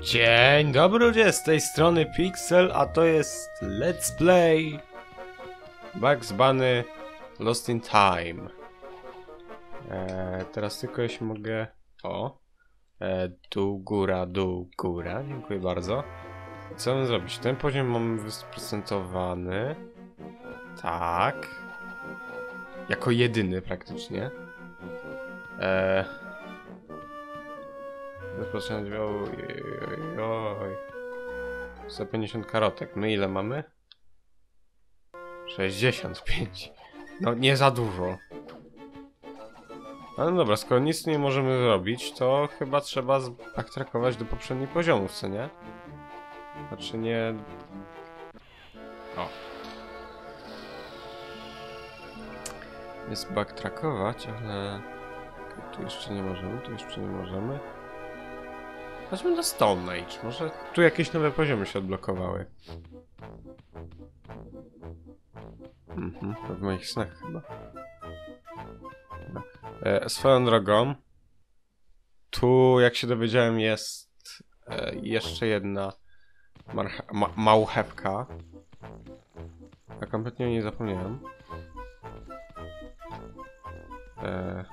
Dzień dobry ludzie, z tej strony Pixel, a to jest Let's Play Bugs Bunny Lost in Time. Eee, teraz tylko jeśli mogę... O. Eee, dół, góra, dół, góra. Dziękuję bardzo. Co mam zrobić? Ten poziom mam wysprocentowany. Tak. Jako jedyny praktycznie. Eee... Rozpoczynać oj, oj, oj. 150 karotek. My ile mamy? 65. No nie za dużo. Ale no dobra, skoro nic nie możemy zrobić, to chyba trzeba backtrackować do poprzednich poziomów, co nie? Znaczy nie... O. Jest backtrackować, ale... Tu jeszcze nie możemy, tu jeszcze nie możemy. Chodźmy do Stone Age. Może tu jakieś nowe poziomy się odblokowały. Mhm, to w moich snach chyba. E, swoją drogą, tu jak się dowiedziałem jest e, jeszcze jedna ma małchewka. A kompletnie o niej zapomniałem. E,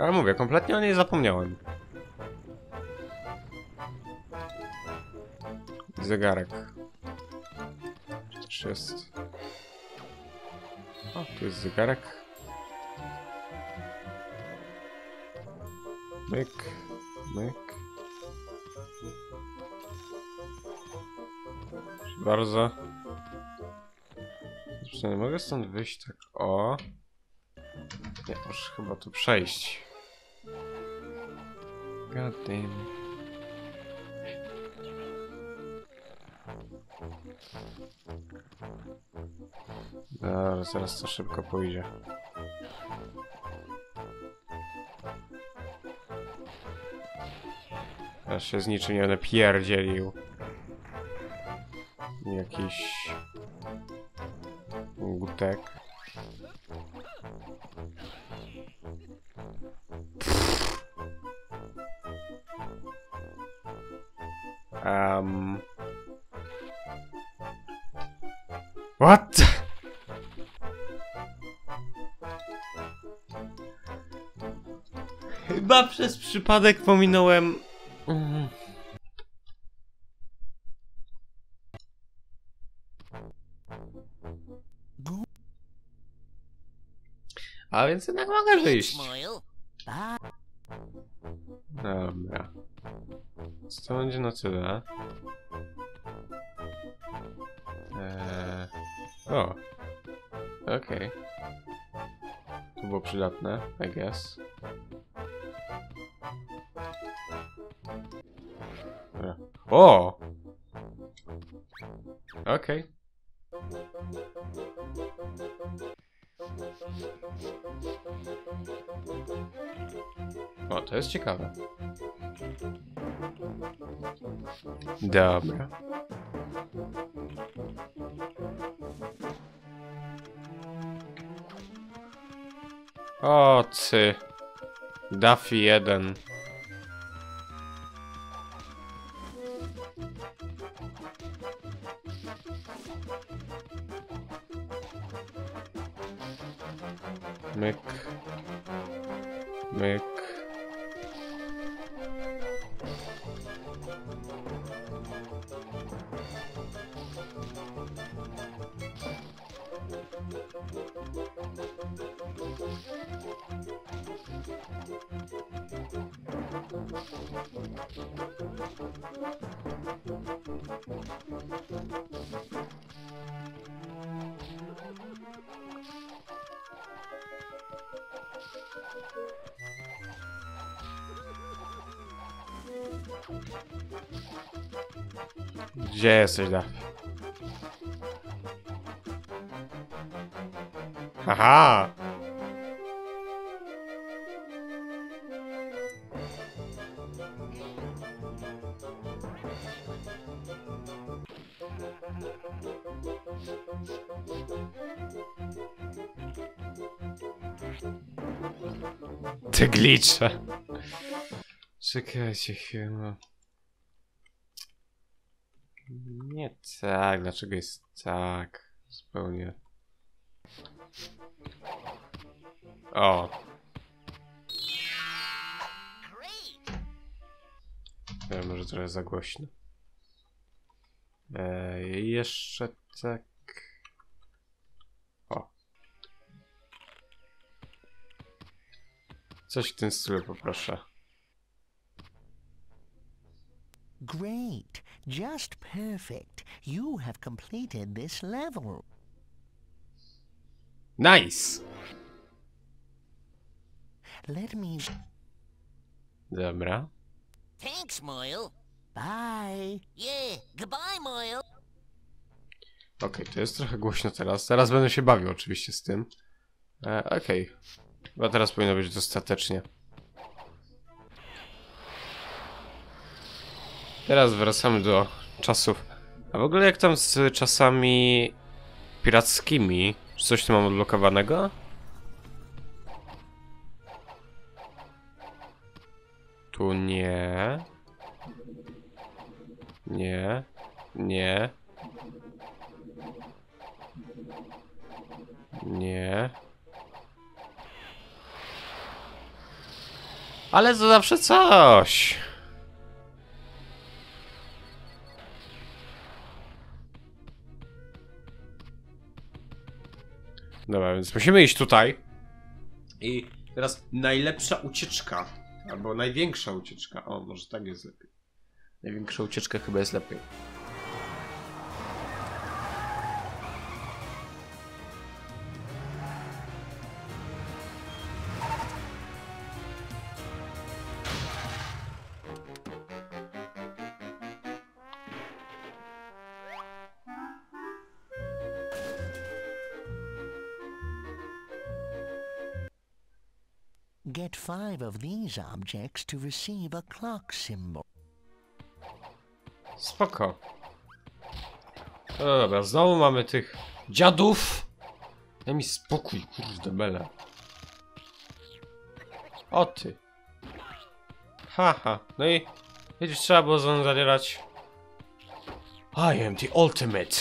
ale mówię, kompletnie o niej zapomniałem. Zegarek. Też jest... O, tu jest zegarek. Myk, myk. Bardzo. Zresztą nie mogę stąd wyjść tak o. Nie, muszę chyba tu przejść. God damn. Dobra, zaraz to szybko pójdzie. Teraz się z niczym nie będę pierdzielił. Jakiś... Gutek. Um. What? Chyba przez przypadek pominąłem. Mm. A więc jednak mogę wyjść. Co to będzie na tyle? Eee... O. Okej. To było przydatne, I guess. O! Okej. O, to jest ciekawe. Dobra. O, ty. Duffy 1. Gdzie jesteś, Duffy? Haha! Te glicze. Czekajcie chwilę. Nie tak, dlaczego jest tak? Zupełnie. O. Ja, może trochę za głośno. Eee, jeszcze tak. Coś w tym stylu poproszę. Great. Just perfect. You have completed this level. Nice! Let me. Dobra. Thanks, Moyle. Bye. Yeah, goodbye, Moyle. Okej, to jest trochę głośno teraz. Teraz będę się bawił oczywiście z tym. E, Okej. Chyba teraz powinno być dostatecznie. Teraz wracamy do czasów. A w ogóle jak tam z czasami pirackimi? Czy coś tu mam odblokowanego? Tu nie. Nie. Nie. Nie. Ale to zawsze coś. Dobra, więc musimy iść tutaj. I teraz najlepsza ucieczka. Albo największa ucieczka. O, może tak jest lepiej. Największa ucieczka chyba jest lepiej. Five of these objects to receive a clock symbol. Spoko. No dobra, znowu mamy tych dziadów. Daj mi spokój, kurde bele. O ty. Haha, no i widzisz, trzeba było ze mną zabierać. I am the ultimate.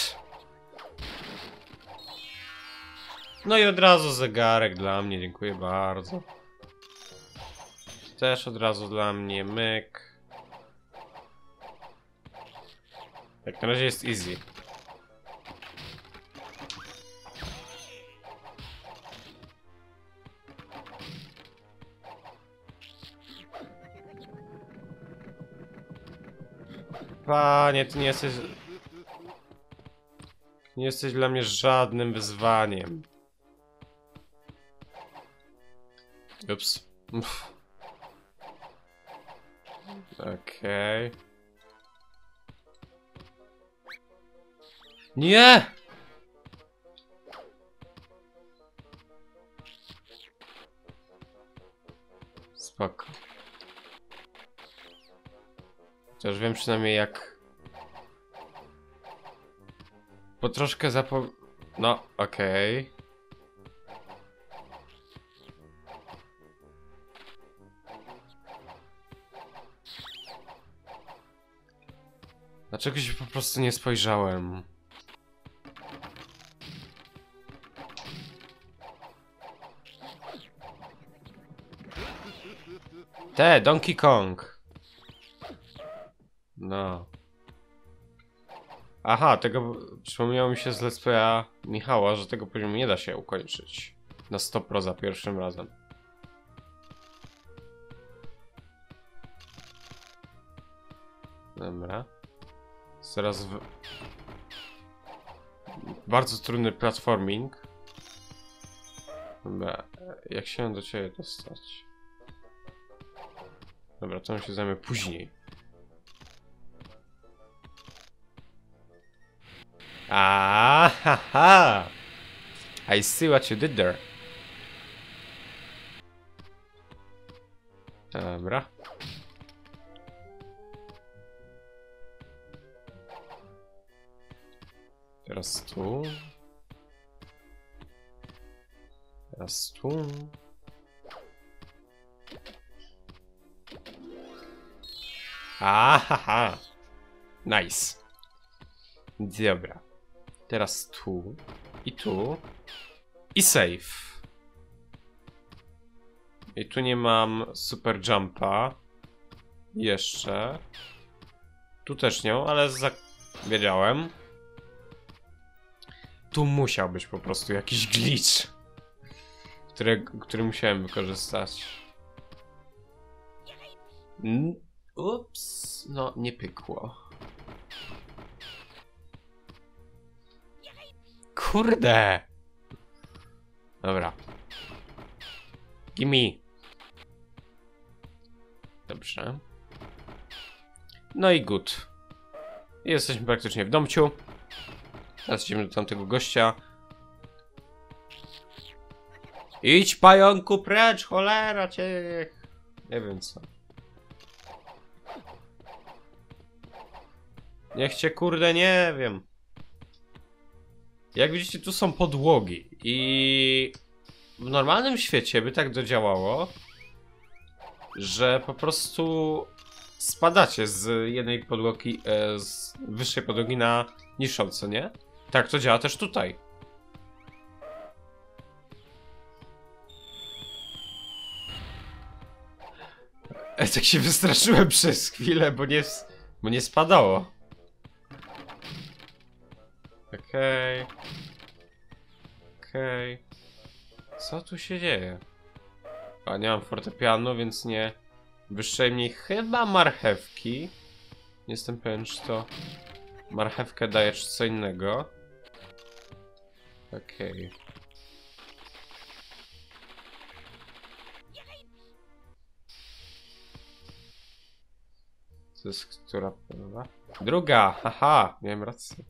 No i od razu zegarek dla mnie, dziękuję bardzo. Też od razu dla mnie, myk. Jak na razie jest easy. Panie, ty nie jesteś... Nie jesteś dla mnie żadnym wyzwaniem. Ups. Uff. Okej. Nie! Spoko. Chociaż wiem przynajmniej jak... Bo troszkę zapo... No, okej. Dlaczego się po prostu nie spojrzałem? Te, Donkey Kong. No. Aha, tego przypomniało mi się z Let's Playa Michała, że tego poziomu nie da się ukończyć. Na 100% za pierwszym razem. Dobra. Teraz w... Bardzo trudny platforming. Dobra, jak się do ciebie dostać? Dobra, to się zajmie później. Ah, ha, ha. I see what you did there. Dobra. Teraz tu. Teraz tu. Ahaha. Nice. Dobra. Teraz tu. I tu. I save. I tu nie mam super jumpa. Jeszcze. Tu też nie, ale za... wiedziałem. Tu musiał być po prostu jakiś glitch. Który, który musiałem wykorzystać. Ups, no nie pykło. Kurde! Dobra. Gimme. Dobrze. No i good. Jesteśmy praktycznie w domciu. Teraz idziemy do tamtego gościa. Idź pająku precz, cholera cię. Nie wiem co. Niech cię kurde nie wiem. Jak widzicie tu są podłogi i w normalnym świecie by tak dodziałało, że po prostu spadacie z jednej podłogi, e, z wyższej podłogi na niższą, co nie? Tak to działa też tutaj. E, tak się wystraszyłem przez chwilę, bo nie, bo nie spadało. Okej. Okej. Co tu się dzieje? A nie mam fortepianu, więc nie wyższej mi chyba marchewki. Nie jestem pewien, czy to marchewkę daje, czy co innego. Okej. To jest która połowa? Druga! Haha! Miałem rację.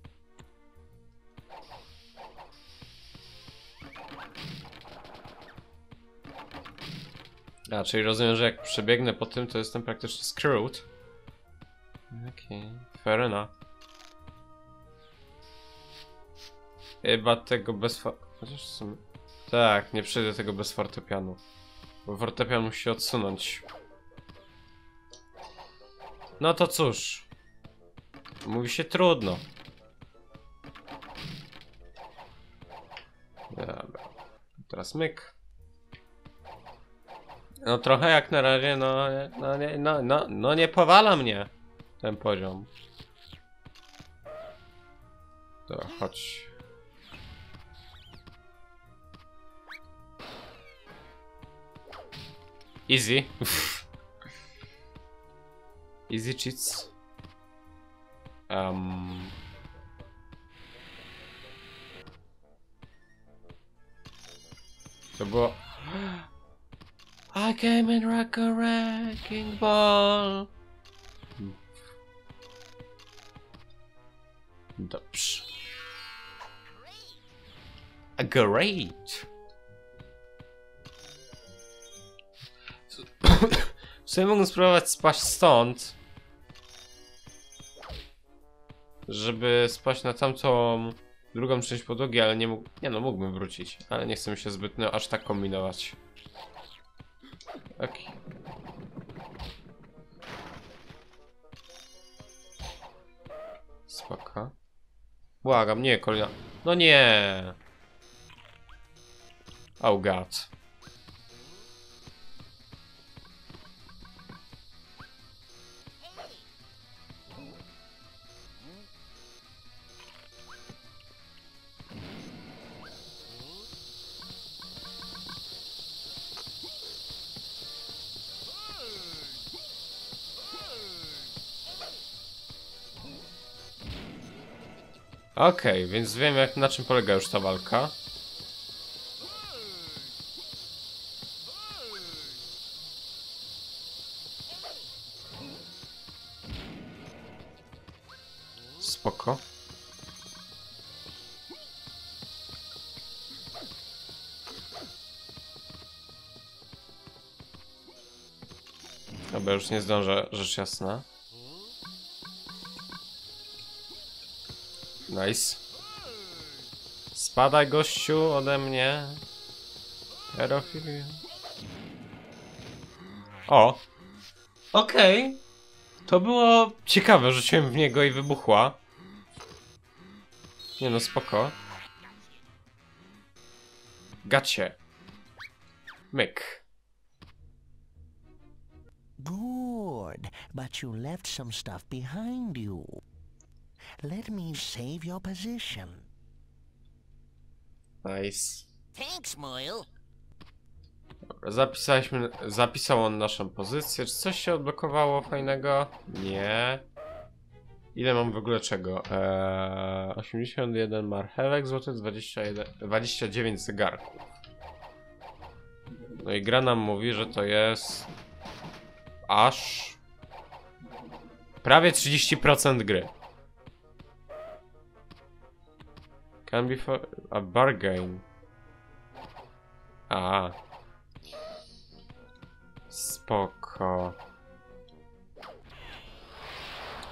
A, czyli rozumiem, że jak przebiegnę po tym, to jestem praktycznie screwed. Okej, okay. fair enough. Chyba tego bez Chociaż sumie... Tak, nie przejdę tego bez fortepianu. Bo fortepian musi odsunąć. No to cóż. Mówi się trudno. Dobra. Teraz myk. No trochę jak na razie, no, no, nie, no, no, no nie powala mnie ten poziom. To chodź. Easy. Easy cheats. Um. So, było... I came in like a wrecking ball. Dobrze. A great. Sumie mogę spróbować spaść stąd. Żeby spaść na tamtą drugą część podłogi, ale nie mógł. Nie no, mógłbym wrócić, ale nie chcę mi się zbytnio aż tak kombinować. Okej. Spoko. Błagam, nie, kolejna. No nie. Oh god. Okej, więc wiem jak na czym polega już ta walka. Spoko. Dobra, już nie zdążę, rzecz jasna. Nice. Spadaj gościu ode mnie. Aerofilia. O! Okej. To było ciekawe, rzuciłem w niego i wybuchła. Nie no, spoko. Gacie. Myk. Good, but you left some stuff behind you. Let me save your position. Nice. Thanks, Moyle. Dobra, zapisaliśmy, zapisał on naszą pozycję. Czy coś się odblokowało fajnego? Nie. Ile mam w ogóle czego? Eee, 81 marchewek, złoty 21, 29 zegarków. No i gra nam mówi, że to jest aż prawie 30% gry. Can be for a bargain. A. Spoko.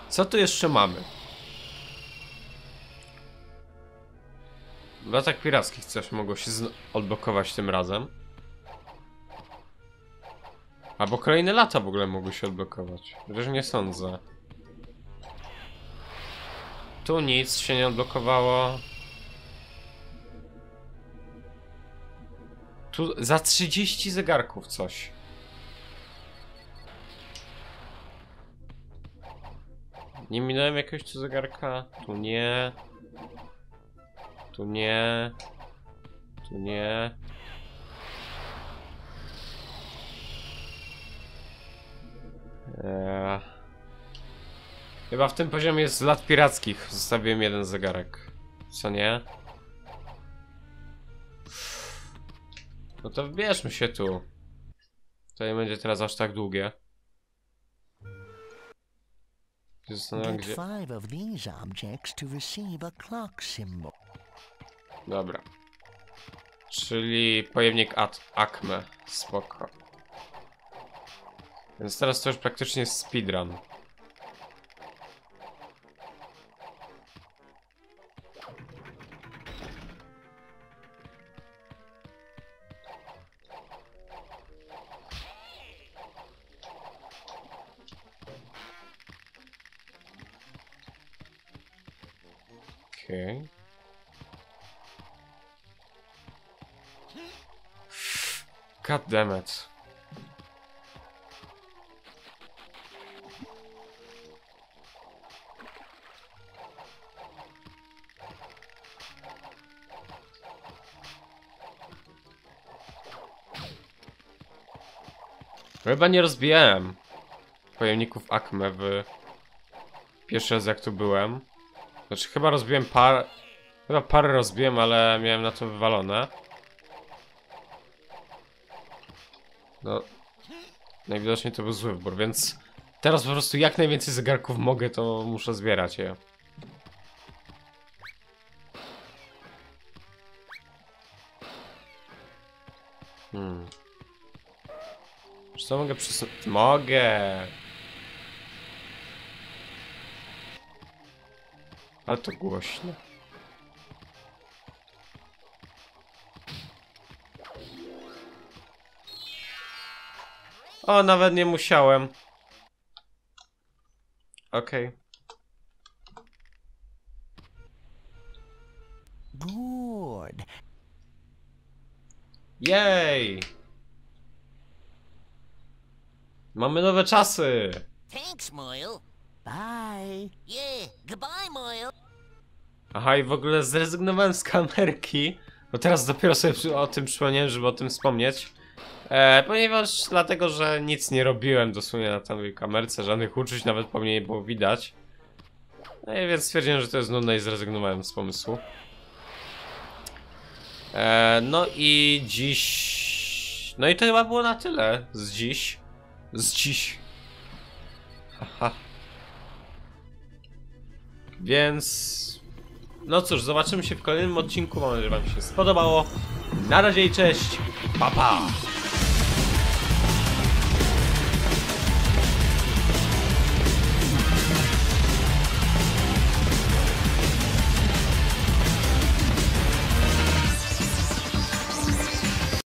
Co tu jeszcze mamy? W latach pirackich coś mogło się odblokować tym razem. Albo kolejne lata w ogóle mogły się odblokować. Chociaż nie sądzę. Tu nic się nie odblokowało. Tu za 30 zegarków coś. Nie minąłem jakiegoś tu zegarka? Tu nie. Tu nie. Tu nie. Eee. Chyba w tym poziomie jest lat pirackich. Zostawiłem jeden zegarek. Co nie? No to wbierzmy się tu. To nie będzie teraz aż tak długie. Zastanawiam gdzie... Dobra. Czyli pojemnik At Acme. Spoko. Więc teraz to już praktycznie jest speedrun. Okej. God damn it. Chyba nie rozbijałem pojemników Acme w pierwszy raz jak tu byłem. Znaczy chyba rozbiłem par... Chyba parę rozbiłem, ale miałem na to wywalone. No. Najwidoczniej to był zły wybór, więc teraz po prostu jak najwięcej zegarków mogę, to muszę zbierać je. Hmm. Czy co mogę przesunąć? Mogę! Ale to głośno. O, nawet nie musiałem. Okej. Good. Jej! Mamy nowe czasy! Thanks, Moyle. Bye. Yeah, goodbye, Moyle. Aha, i w ogóle zrezygnowałem z kamerki. Bo teraz dopiero sobie o tym przypomniałem, żeby o tym wspomnieć. E, ponieważ dlatego, że nic nie robiłem dosłownie na tej kamerce, żadnych uczuć nawet po mnie nie było widać. No i więc stwierdziłem, że to jest nudne i zrezygnowałem z pomysłu. E, no i dziś... No i to chyba było na tyle z dziś. Z dziś. Haha. Więc... No cóż, zobaczymy się w kolejnym odcinku. Mam nadzieję, że Wam się spodobało. Na razie i cześć. Pa pa!